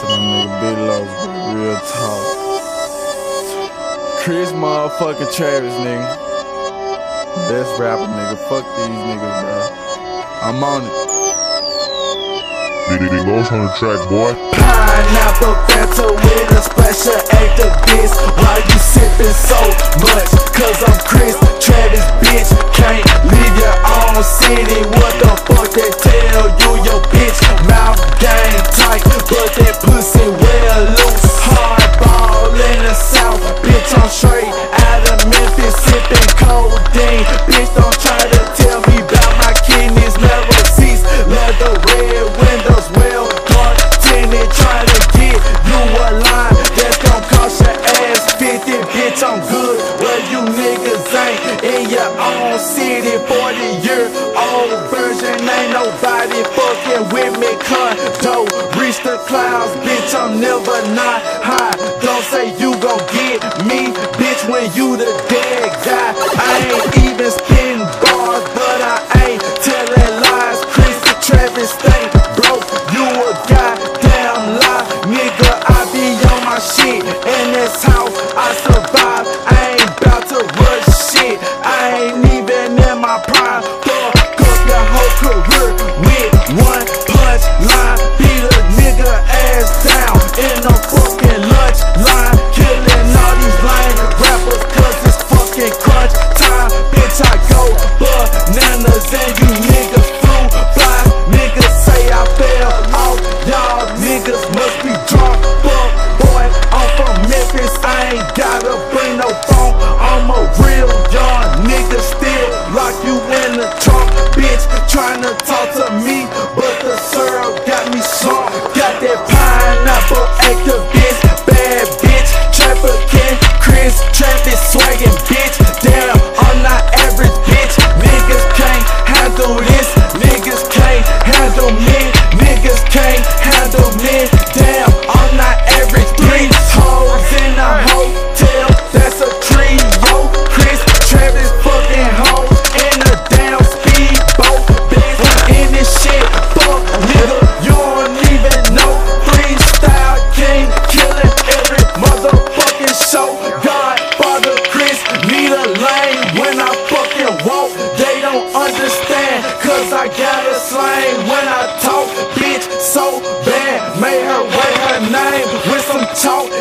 to my nigga Big Los, but real talk. Chris motherfucking Travis, nigga. Best rapper, nigga. Fuck these niggas, bro. I'm on it. Big, big Los on the track, boy. Pineapple Fanta with a splash of Actavis Why you sipping so much? Cause I'm Chris Travis, bitch Can't leave your own city 40, 40 year old version. Ain't nobody fucking with me, condo. Reach the clouds, bitch, I'm never not high. Don't say you gon' get me, bitch, when you the dead guy. I ain't even spin bars, but I ain't telling lies. Chris Travis, stay broke. You a goddamn lie, nigga. I be on my shit, and that's how drunk Fuck boy, I'm from Memphis I ain't gotta bring no phone I'm a real young nigga Still lock you in the trunk Bitch, tryna talk to me But the syrup got me slump Got that pineapple Actavis Bad bitch, kid Chris Travis swaggin' bitch Damn, I'm not average bitch Niggas can't handle this Niggas can't handle me Niggas can't handle me Cause I got a slang when I talk. Bitch so bad. Made her write her name with some chalk